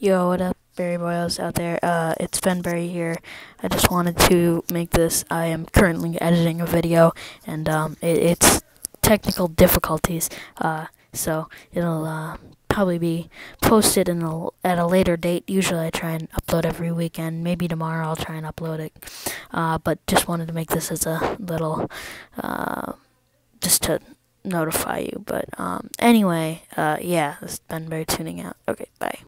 Yo, what up, Berry Boys out there? Uh, it's Benberry here. I just wanted to make this. I am currently editing a video, and um, it, it's technical difficulties. Uh, so it'll uh, probably be posted in a, at a later date. Usually, I try and upload every weekend. Maybe tomorrow I'll try and upload it. Uh, but just wanted to make this as a little, uh, just to notify you. But um, anyway, uh, yeah, this is Benberry tuning out. Okay, bye.